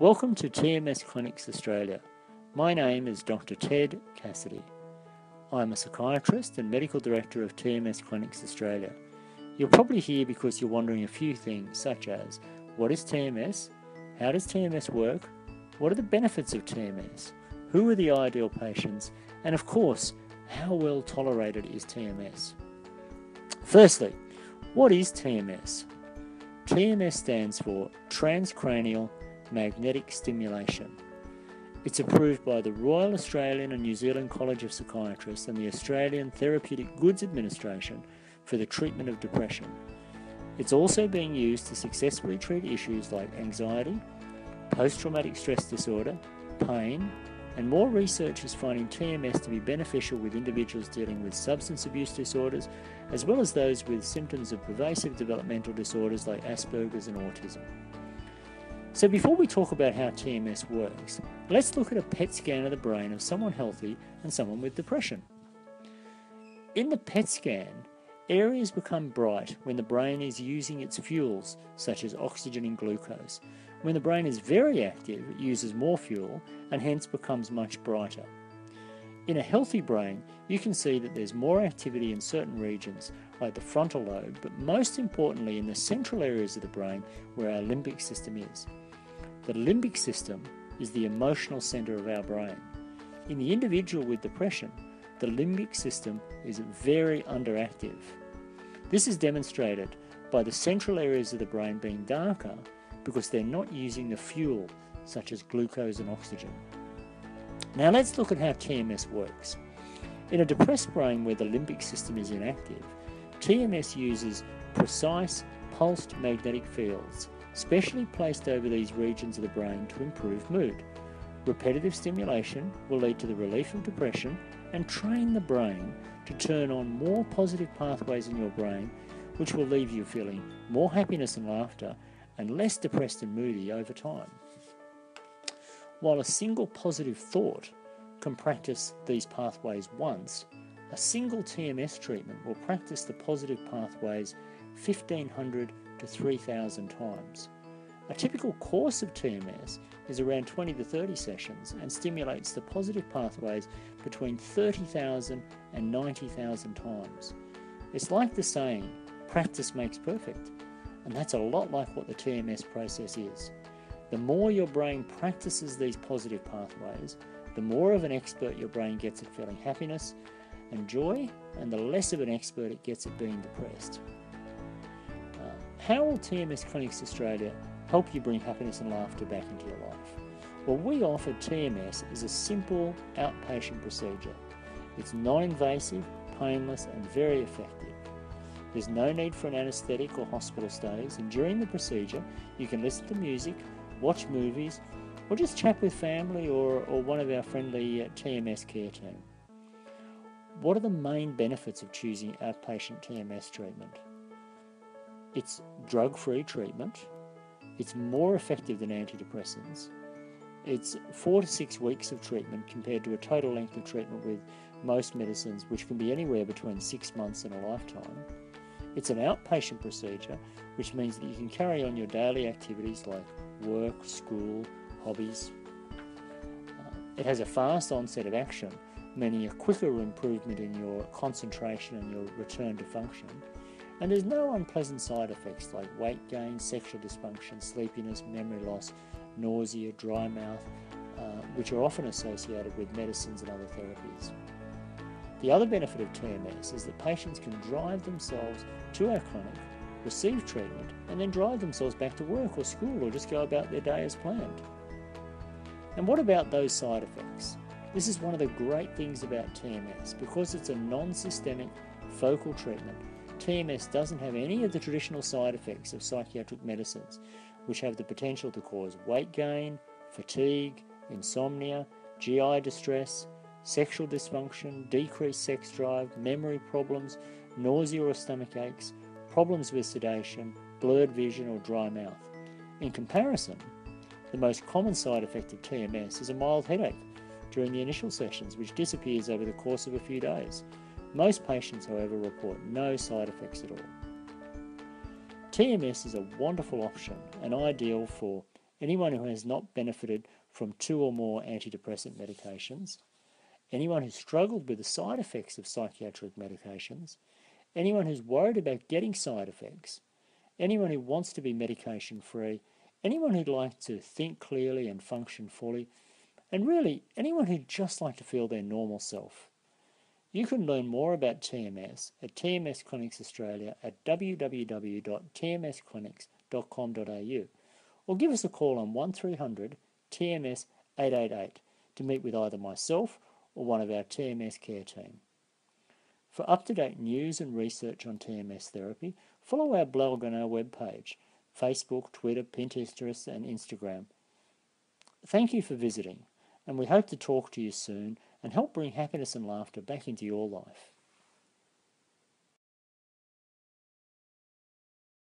Welcome to TMS Clinics Australia. My name is Dr. Ted Cassidy. I'm a psychiatrist and medical director of TMS Clinics Australia. You're probably here because you're wondering a few things, such as what is TMS? How does TMS work? What are the benefits of TMS? Who are the ideal patients? And of course, how well tolerated is TMS? Firstly, what is TMS? TMS stands for Transcranial magnetic stimulation. It's approved by the Royal Australian and New Zealand College of Psychiatrists and the Australian Therapeutic Goods Administration for the treatment of depression. It's also being used to successfully treat issues like anxiety, post traumatic stress disorder, pain, and more research is finding TMS to be beneficial with individuals dealing with substance abuse disorders, as well as those with symptoms of pervasive developmental disorders like Asperger's and autism. So, before we talk about how TMS works, let's look at a PET scan of the brain of someone healthy and someone with depression. In the PET scan, areas become bright when the brain is using its fuels, such as oxygen and glucose. When the brain is very active, it uses more fuel and hence becomes much brighter. In a healthy brain, you can see that there's more activity in certain regions, like the frontal lobe, but most importantly in the central areas of the brain where our limbic system is. The limbic system is the emotional center of our brain. In the individual with depression, the limbic system is very underactive. This is demonstrated by the central areas of the brain being darker because they're not using the fuel such as glucose and oxygen. Now let's look at how TMS works. In a depressed brain where the limbic system is inactive, TMS uses precise pulsed magnetic fields, specially placed over these regions of the brain to improve mood. Repetitive stimulation will lead to the relief of depression and train the brain to turn on more positive pathways in your brain, which will leave you feeling more happiness and laughter and less depressed and moody over time. While a single positive thought can practice these pathways once, a single TMS treatment will practice the positive pathways 1500 to 3000 times. A typical course of TMS is around 20 to 30 sessions and stimulates the positive pathways between 30,000 and 90,000 times. It's like the saying, practice makes perfect, and that's a lot like what the TMS process is. The more your brain practices these positive pathways, the more of an expert your brain gets at feeling happiness and joy, and the less of an expert it gets at being depressed. Uh, how will TMS Clinics Australia help you bring happiness and laughter back into your life? Well, we offer TMS as a simple outpatient procedure. It's non invasive, painless, and very effective. There's no need for an anaesthetic or hospital stays, and during the procedure, you can listen to music watch movies, or just chat with family or, or one of our friendly uh, TMS care team. What are the main benefits of choosing outpatient TMS treatment? It's drug free treatment, it's more effective than antidepressants, it's four to six weeks of treatment compared to a total length of treatment with most medicines, which can be anywhere between six months and a lifetime. It's an outpatient procedure, which means that you can carry on your daily activities like work, school, hobbies. Uh, it has a fast onset of action, meaning a quicker improvement in your concentration and your return to function. And there's no unpleasant side effects like weight gain, sexual dysfunction, sleepiness, memory loss, nausea, dry mouth, uh, which are often associated with medicines and other therapies. The other benefit of TMS is that patients can drive themselves to our clinic receive treatment, and then drive themselves back to work or school or just go about their day as planned. And what about those side effects? This is one of the great things about TMS because it's a non systemic focal treatment. TMS doesn't have any of the traditional side effects of psychiatric medicines, which have the potential to cause weight gain, fatigue, insomnia, GI distress, sexual dysfunction, decreased sex drive, memory problems, nausea or stomach aches, problems with sedation, blurred vision, or dry mouth. In comparison, the most common side effect of TMS is a mild headache during the initial sessions, which disappears over the course of a few days. Most patients, however, report no side effects at all. TMS is a wonderful option and ideal for anyone who has not benefited from two or more antidepressant medications, anyone who's struggled with the side effects of psychiatric medications, anyone who's worried about getting side effects, anyone who wants to be medication free, anyone who'd like to think clearly and function fully, and really anyone who'd just like to feel their normal self. You can learn more about TMS at TMS Clinics Australia at www.tmsclinics.com.au or give us a call on 1300 TMS 888 to meet with either myself or one of our TMS care team. For up to date news and research on TMS therapy, follow our blog on our webpage Facebook, Twitter, Pinterest, and Instagram. Thank you for visiting, and we hope to talk to you soon and help bring happiness and laughter back into your life.